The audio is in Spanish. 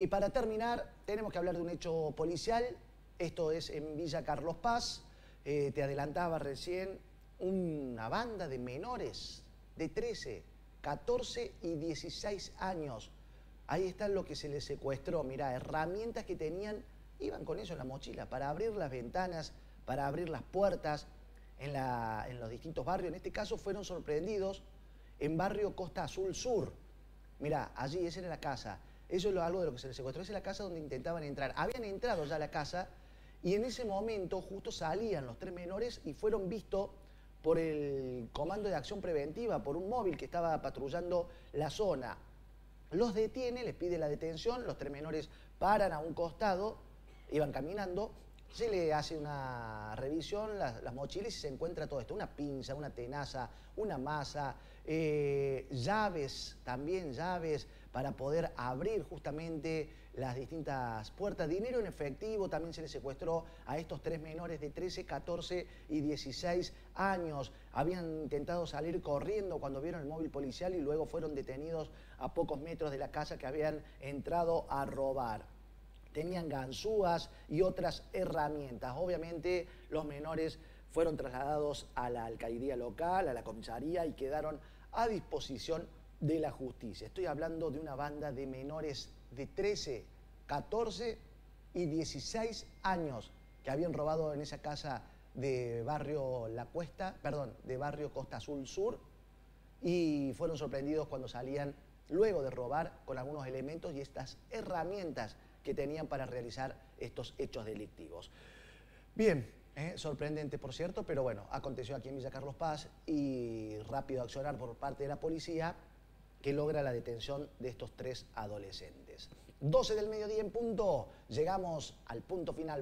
Y para terminar, tenemos que hablar de un hecho policial. Esto es en Villa Carlos Paz. Eh, te adelantaba recién una banda de menores de 13, 14 y 16 años. Ahí está lo que se les secuestró. Mirá, herramientas que tenían, iban con eso en la mochila para abrir las ventanas, para abrir las puertas en, en los distintos barrios. En este caso fueron sorprendidos en barrio Costa Azul Sur. Mirá, allí esa era la casa eso es algo de lo que se les secuestró. Esa es la casa donde intentaban entrar. Habían entrado ya a la casa y en ese momento justo salían los tres menores y fueron vistos por el Comando de Acción Preventiva, por un móvil que estaba patrullando la zona. Los detiene, les pide la detención, los tres menores paran a un costado, iban caminando, se le hace una revisión, las, mochilas y se encuentra todo esto, una pinza, una tenaza, una masa, eh, llaves, también llaves para poder abrir justamente las distintas puertas, dinero en efectivo, también se le secuestró a estos tres menores de 13, 14 y 16 años. Habían intentado salir corriendo cuando vieron el móvil policial y luego fueron detenidos a pocos metros de la casa que habían entrado a robar tenían ganzúas y otras herramientas. Obviamente los menores fueron trasladados a la alcaldía local, a la comisaría y quedaron a disposición de la justicia. Estoy hablando de una banda de menores de 13, 14 y 16 años que habían robado en esa casa de barrio La Cuesta, perdón, de barrio Costa Azul Sur y fueron sorprendidos cuando salían luego de robar con algunos elementos y estas herramientas que tenían para realizar estos hechos delictivos. Bien, eh, sorprendente por cierto, pero bueno, aconteció aquí en Villa Carlos Paz y rápido accionar por parte de la policía que logra la detención de estos tres adolescentes. 12 del mediodía en punto, llegamos al punto final,